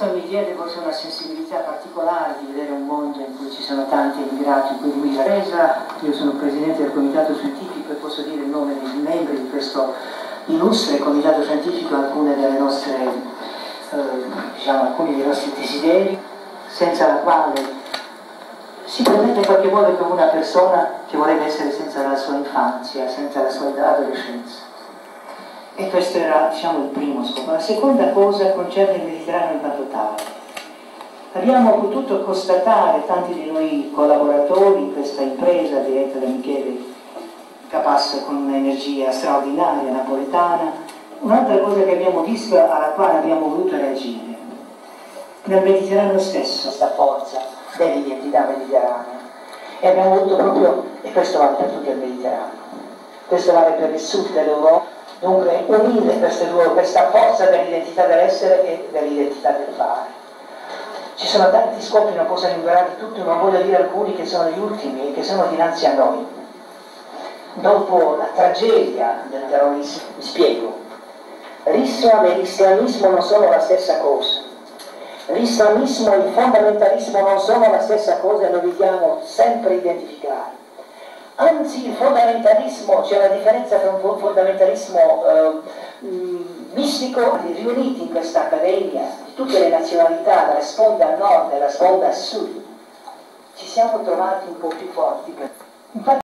Mi chiede forse una sensibilità particolare di vedere un mondo in cui ci sono tanti immigrati, quindi mi resa, io sono presidente del comitato scientifico e posso dire il nome dei membri di questo illustre comitato scientifico alcune delle nostre, eh, diciamo, alcuni dei nostri desideri, senza la quale si presenta in qualche modo come una persona che vorrebbe essere senza la sua infanzia, senza la sua adolescenza. E questo era diciamo, il primo scopo. La seconda cosa concerne il Mediterraneo in quanto tale. Abbiamo potuto constatare, tanti di noi collaboratori questa impresa diretta da Michele Capasso con un'energia straordinaria, napoletana, un'altra cosa che abbiamo visto alla quale abbiamo voluto reagire. Nel Mediterraneo stesso, questa forza dell'identità mediterranea. E abbiamo voluto proprio, e questo vale per tutto il Mediterraneo, questo vale per il sud dell'Europa, Dunque unire queste due, questa forza dell'identità dell'essere e dell'identità del fare. Ci sono tanti scopi, non posso enumerare tutti, ma voglio dire alcuni che sono gli ultimi e che sono dinanzi a noi. Dopo la tragedia del terrorismo, mi spiego, l'Islam e l'islamismo non sono la stessa cosa. L'islamismo e il fondamentalismo non sono la stessa cosa e lo dobbiamo sempre identificare anzi fondamentalismo, c'è una differenza tra un fondamentalismo eh, mistico, riuniti in questa accademia di tutte le nazionalità, dalla sponda nord e dalla sponda sud, ci siamo trovati un po' più forti. Infatti,